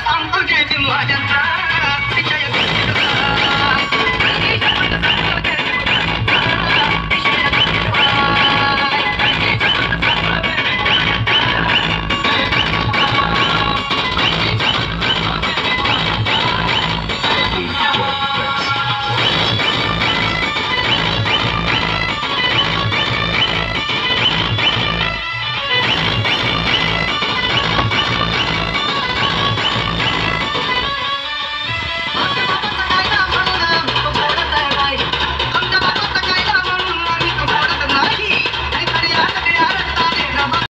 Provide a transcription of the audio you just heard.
Ang pag-ibig mo